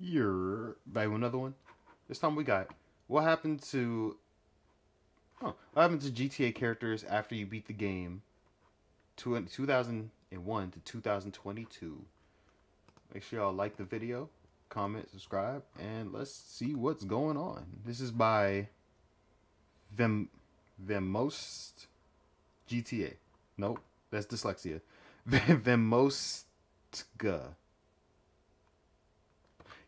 You're back with another one. This time we got what happened to oh, what happened to GTA characters after you beat the game to 2001 to 2022. Make sure y'all like the video, comment, subscribe, and let's see what's going on. This is by Them Vemost GTA. Nope, that's dyslexia. Vemostga.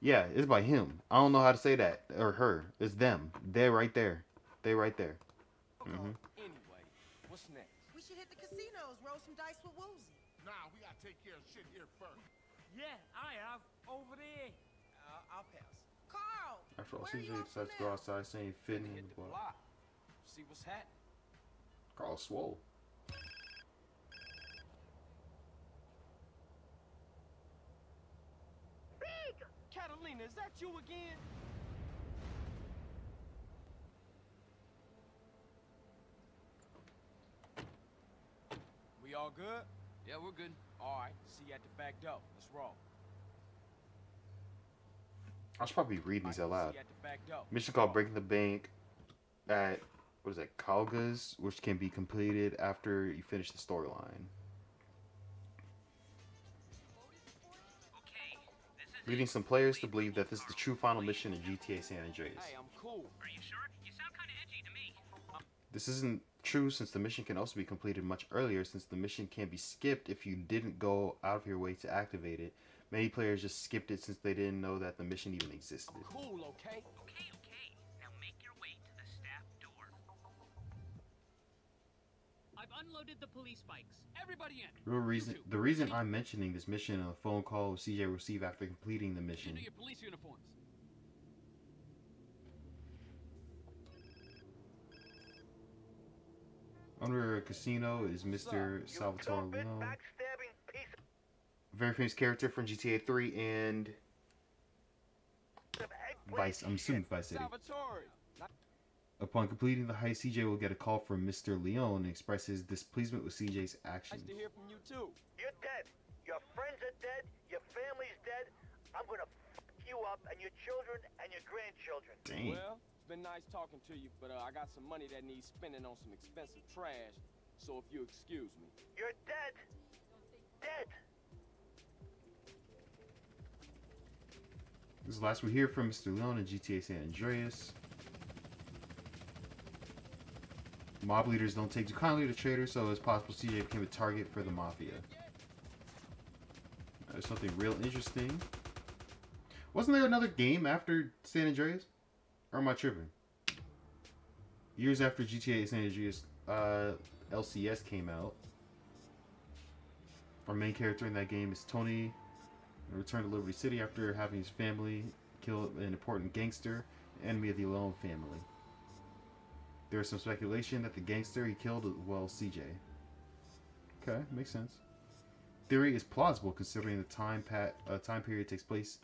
Yeah, it's by him. I don't know how to say that or her. It's them. They're right there. They right there. Mm-hmm. Anyway, what's next? We should hit the casinos, roll some dice with Woozie. Nah, we gotta take care of shit here first. Yeah, I have. Over there. Uh, I'll pass. Carl! After all, where are CJ decides to go now? outside saying fitting. Hit the Well, block. See what's happening. Carl Swole. Catalina, is that you again? We all good? Yeah, we're good. All right, see you at the back door. Let's roll. I should probably read these out loud. See you at the back door. Mission called Breaking the Bank at what is it, Kalgas, which can be completed after you finish the storyline. Leading some players to believe that this is the true final mission in GTA San Andreas. Hey, cool. Sure? You sound kind of edgy to me. This isn't true since the mission can also be completed much earlier since the mission can be skipped if you didn't go out of your way to activate it. Many players just skipped it since they didn't know that the mission even existed. Cool, okay? Okay, okay. Now make your way to the staff door. I've unloaded the police bikes. Everybody in. Real reason the reason? I'm mentioning this mission in a phone call CJ received after completing the mission. into your police uniforms. Owner of a casino is Mr. Salvatore Leone. Very famous character from GTA 3 and Vice. I'm assuming Vice City. Salvatore. Upon completing the heist, CJ will get a call from Mr. Leon and express his displeasement with CJ's Nice actions. to hear from you too. You're dead. Your friends are dead. Your family's dead. I'm gonna fuck you up and your children and your grandchildren. Dang. Well, it's been nice talking to you, but uh, I got some money that needs spending on some expensive trash. So if you excuse me. You're dead. Dead. This is the last we hear from Mr. Leon in GTA San Andreas. Mob leaders don't take too kindly to traitors, so it's possible CJ became a target for the mafia. There's something real interesting. Wasn't there another game after San Andreas? Or am I tripping? Years after GTA San Andreas, uh, LCS came out. Our main character in that game is Toni, returned to Liberty City after having his family kill an important gangster, enemy of the Leone family. There is some speculation that the gangster he killed well CJ. Okay, makes sense. Theory is plausible considering the time pat uh, time period takes place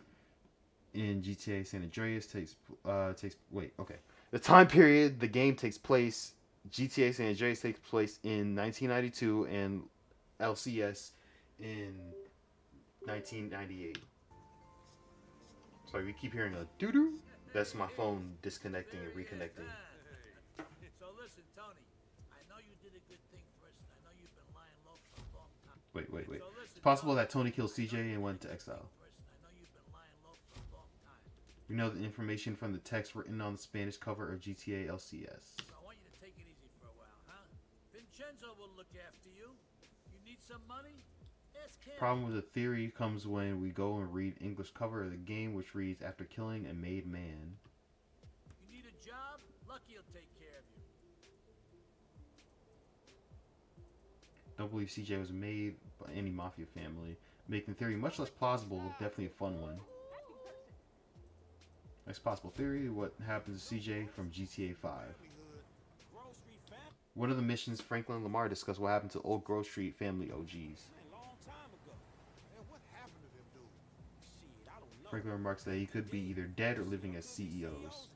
in GTA San Andreas takes uh takes wait okay the time period the game takes place GTA San Andreas takes place in 1992 and LCS in 1998. Sorry, we keep hearing a doo doo. That's my phone disconnecting and reconnecting. Wait, wait, wait. It's possible that Toni killed CJ and went to a good thing exile. for us, and I know you've been lying low for a long time. We know the information from the text written on the Spanish cover of GTA LCS. I want you to take it easy for a while, huh? Vincenzo will look after you. You need some money? Problem with the theory comes when we go and read English cover of the game, which reads after killing a made man. Don't believe CJ was made by any mafia family, making the theory much less plausible. Definitely a fun one. Next possible theory: What happens to CJ from GTA 5? One of the missions, Franklin and Lamar discuss what happened to old Grove Street family OGs. Franklin remarks that he could be either dead or living as CEOs.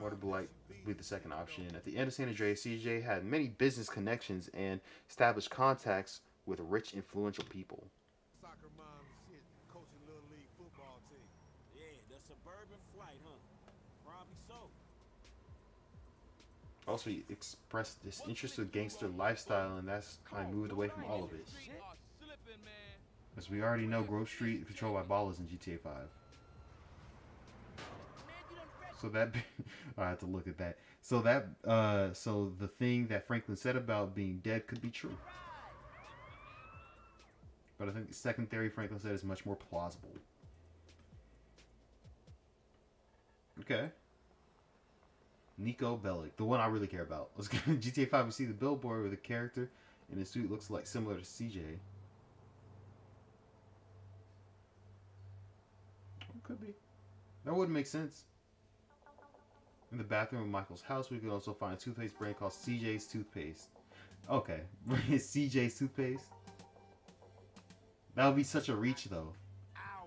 Water Blight. Be the second option. At the end of San Andreas, CJ had many business connections and established contacts with rich, influential people. Soccer mom and shit, coaching team. Yeah, the suburban flight, huh? Probably so. Also, he expressed this interest in gangster lifestyle, and that's kind of moved away from all of it. As we already know, Grove Street is controlled by ballers in GTA 5. So that I have to look at that. So that uh so the thing that Franklin said about being dead could be true. But I think the second theory Franklin said is much more plausible. Okay. Niko Bellic, the one I really care about. Let's go GTA 5 we see the billboard with a character in a suit looks like similar to CJ. Could be. That wouldn't make sense. In the bathroom of Michael's house, we could also find a toothpaste brand called CJ's Toothpaste. Okay, CJ's Toothpaste. That would be such a reach, though. Ow.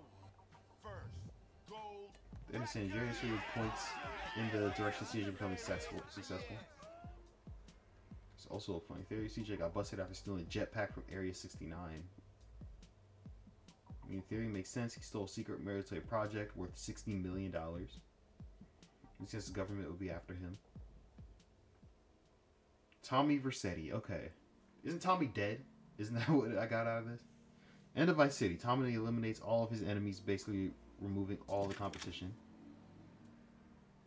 First, gold. The innocent Jerry's really points in the direction CJ becoming successful. Successful. It's also a funny theory. CJ got busted after stealing a jetpack from Area 69. I mean, theory makes sense. He stole a secret military project worth $60 million. He says the government will be after him. Tommy Vercetti. Okay. Isn't Tommy dead? Isn't that what I got out of this? End of Vice City. Tommy eliminates all of his enemies, basically removing all the competition.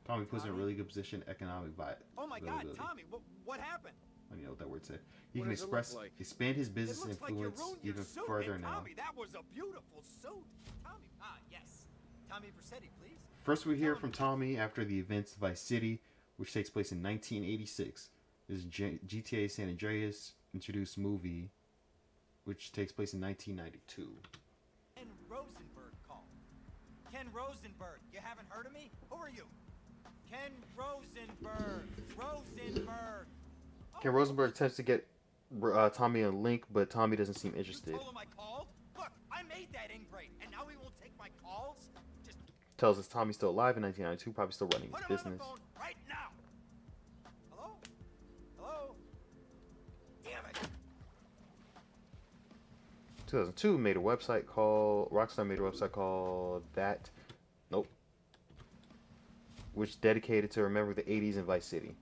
Tommy puts in a really good position economic vi- Oh my God. Tommy, what, what happened? I don't know what that word said. He What can does it look express, like? expand his business looks like you influence even further and now. Tommy, that was a beautiful suit. Tommy, ah, yes. Tommy Vercetti, please. First, we hear from Tommy after the events of Vice City, which takes place in 1986. This is J- GTA San Andreas introduced movie, which takes place in 1992. Ken Rosenberg called. Ken Rosenberg, you haven't heard of me? Who are you? Ken Rosenberg. Rosenberg. Ken Rosenberg attempts to get uh, Tommy a link, but Tommy doesn't seem You interested. told him I called? Look, I made that ingrate, and now he won't take my calls? Tells us Tommy's still alive in 1992, probably still running his business. on the phone right now. Hello? Hello? Damn it. 2002 made a website called Rockstar made a website called that nope which dedicated to remember the 80s in Vice City.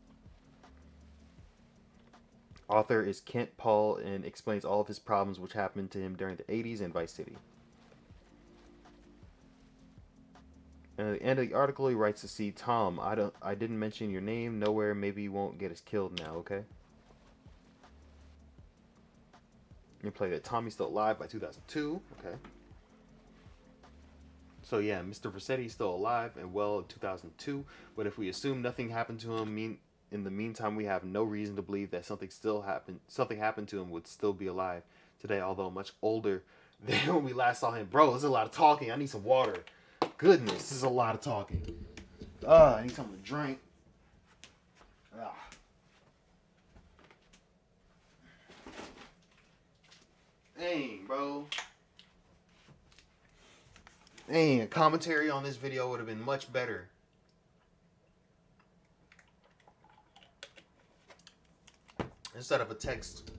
Author is Kent Paul and explains all of his problems which happened to him during the 80s in Vice City. And at the end of the article he writes to see Tom, I don't I didn't mention your name nowhere, maybe you won't get us killed now, okay? You play that Tommy's Still Alive by 2002. Okay. So yeah, Mr. Vercetti is still alive and well in 2002. But if we assume nothing happened to him, mean in the meantime we have no reason to believe that something still happened. Something happened to him would still be alive today, although much older than when we last saw him. Bro, there's a lot of talking. I need some water. Goodness, this is a lot of talking. Ah, I need something to drink. Ah. Dang, bro. Dang, a commentary on this video would have been much better. Instead of a text.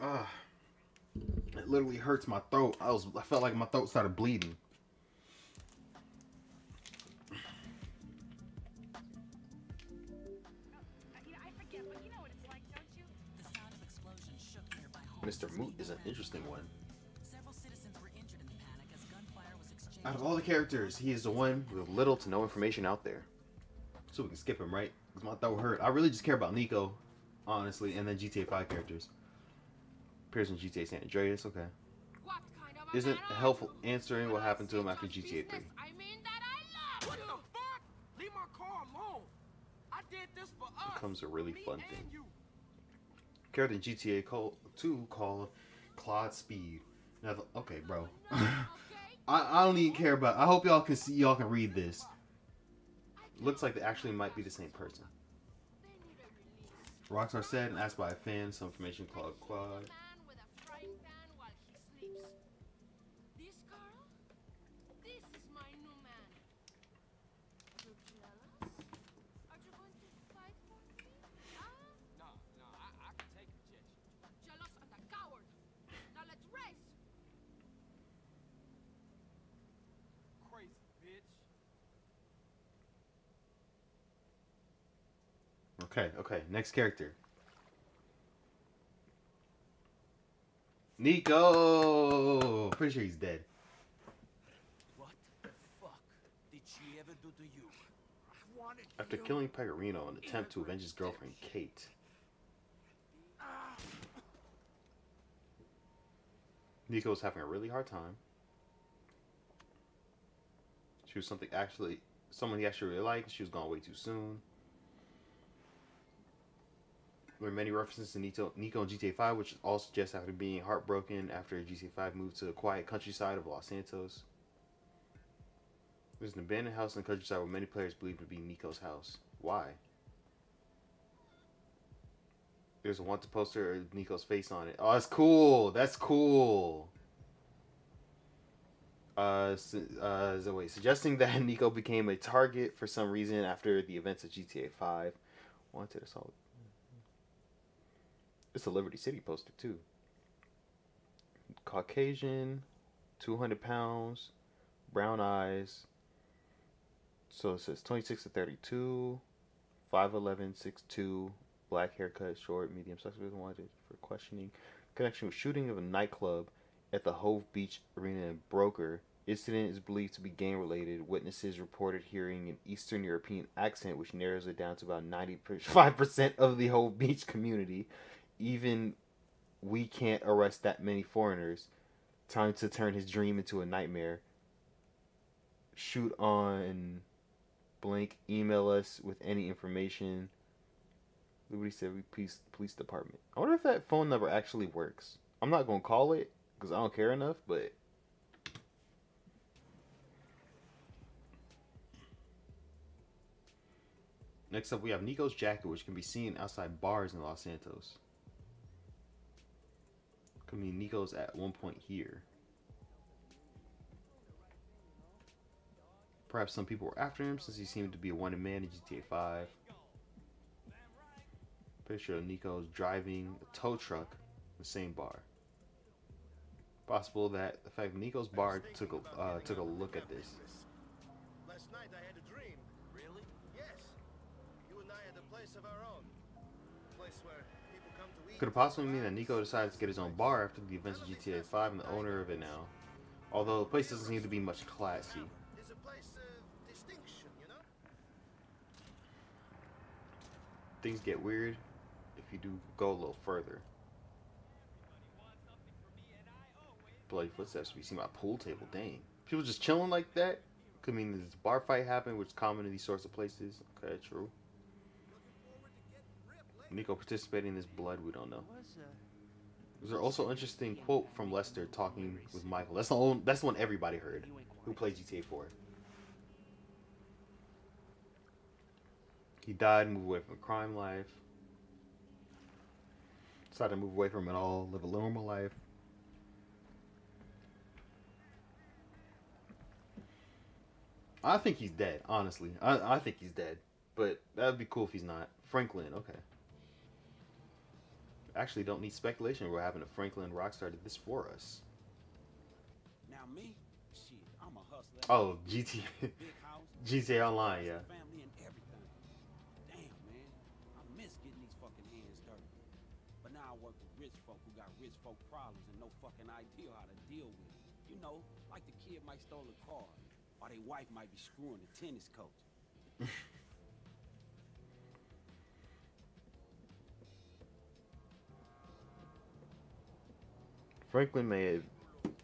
Ah. It literally hurts my throat. I was I felt like my throat started bleeding. I forget, but you know what it's like, don't you? The sound of explosions shook nearby homes. Mr. Moot is an interesting one. Several citizens were injured in the panic as gunfire was exchanged. Out of all the characters, he is the one with little to no information out there. So we can skip him, right? Because my throat hurt. I really just care about Niko, honestly, and then GTA 5 characters. Appears in GTA San Andreas, okay. What kind of Isn't man helpful answering what happened to him after GTA 3. I mean that I love What you. the fuck? Leave my car alone. I did this for us. Becomes a really fun thing. you. Character in GTA call, 2 called Claude Speed. Now, the- okay, bro. I, I don't even care about. I hope y'all can see. Y'all can read this. Looks like they actually might be the same person. They need. Rockstar said and asked by a fan some information called Claude. Okay, okay. Next character. Niko. Pretty sure he's dead. What the fuck did she ever do to you? After killing Pegorino in an attempt to avenge his girlfriend Kate. Niko was having a really hard time. She was something actually someone he actually really liked. She was gone way too soon. There are many references to Niko, Niko in GTA 5, which all suggests after being heartbroken after GTA 5 moved to the quiet countryside of Los Santos. There's an abandoned house in the countryside where many players believe to be Niko's house. Why? There's a wanted poster of Niko's face on it. Oh, that's cool. That's cool. Uh, uh, so wait, suggesting that Niko became a target for some reason after the events of GTA 5. Wanted assault. It's a Liberty City poster too. Caucasian, 200 pounds, brown eyes. So it says 26 to 32, 5'11, 6'2, black haircut, short, medium, suspect wanted for questioning. Connection with shooting of a nightclub at the Hove Beach Arena in Broker. Incident is believed to be gang related. Witnesses reported hearing an Eastern European accent, which narrows it down to about 95% of the Hove Beach community. Even we can't arrest that many foreigners. Time to turn his dream into a nightmare. Shoot on blank. Email us with any information. Liberty we police police department. I wonder if that phone number actually works. I'm not gonna call it because I don't care enough, but next up we have Niko's jacket, which can be seen outside bars in Los Santos. Could mean Niko's at one point here. Perhaps some people were after him since he seemed to be a wanted man in GTA 5. Picture of Niko's driving a tow truck in the same bar. Possible that the fact Niko's bar took a uh, took a look at this. Last night I had a dream. Really? Yes. You and I had a place of our own. A place where Could it possibly mean that Niko decides to get his own bar after the events of GTA 5 and the owner of it now? Although the place doesn't seem to be much classy. It's a place of distinction, you know? Things get weird if you do go a little further. Bloody footsteps we see my pool table. Dang. People just chilling like that? Could mean this bar fight happened, which is common in these sorts of places. Okay, true. Niko participating in this blood, we don't know. There's also an interesting quote from Lester talking with Michael. That's the only, that's the one everybody heard who played GTA 4. He died, moved away from crime life. Decided to move away from it all, live a normal life. I think he's dead, honestly. I, I think he's dead. But that would be cool if he's not. Franklin, okay. Actually, don't need speculation. We're having a Franklin Rockstar did this for us. Now me, shit, I'm a hustler. Oh, GTA, GTA Online, yeah. family and everything. Damn, man, I miss getting these fucking hands dirty. But now I work with rich folk who got rich folk problems and no fucking idea how to deal with it. You know, like the kid might stole a car, or their wife might be screwing the tennis coach. Franklin may have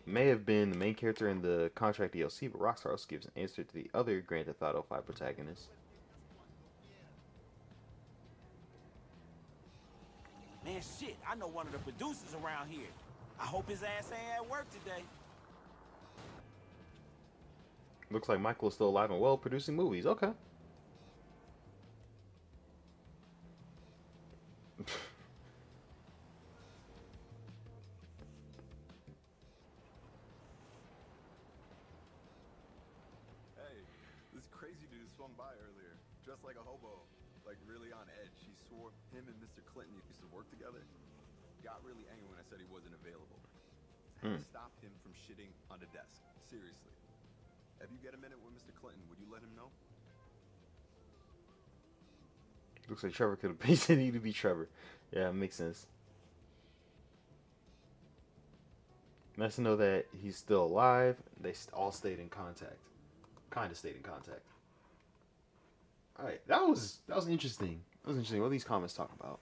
may have been the main character in the contract DLC, but Rockstar also gives an answer to the other Grand Theft Auto 5 protagonists. Man, shit, I know one of the producers around here. I hope his ass ain't at work today. Looks like Michael is still alive and well producing movies. Okay. Swore him and Mr. Clinton used to work together. Got really angry when I said he wasn't available. Had to Hmm. stop him from shitting on the desk. Seriously. If you get a minute with Mr. Clinton, would you let him know? Looks like Trevor could have painted to be Trevor. Yeah, makes sense. Nice to know that he's still alive. They all stayed in contact. Kind of stayed in contact. All right, that was that was interesting. Was interesting. What these comments talk about?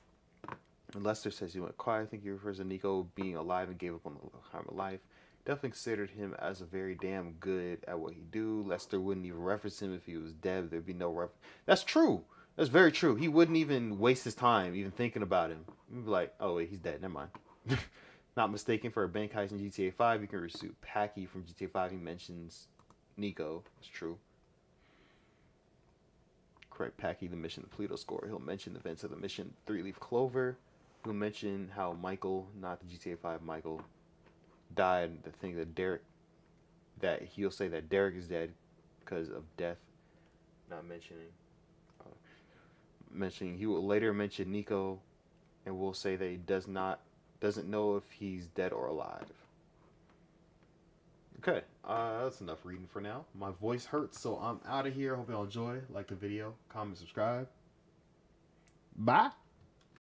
And Lester says he went quiet. I think he refers to Niko being alive and gave up on the time of life. Definitely considered him as a very damn good at what he do. Lester wouldn't even reference him if he was dead. There'd be no ref. That's true. That's very true. He wouldn't even waste his time even thinking about him. He'd be like, oh wait, he's dead. Never mind. Not mistaken for a bank heist in GTA 5. You can recruit Packie from GTA 5. He mentions Niko. It's true. Correct Packie the mission, the Paleto Score. He'll mention the events of the mission, Three Leaf Clover. He'll mention how Michael, not the GTA 5 Michael, died. The thing that Derek, that he'll say that Derek is dead because of death. Not mentioning. Uh, mentioning he will later mention Niko, and will say that he does not doesn't know if he's dead or alive. Okay, uh, that's enough reading for now. My voice hurts, so I'm out of here. Hope y'all enjoy. Like the video, comment, subscribe. Bye.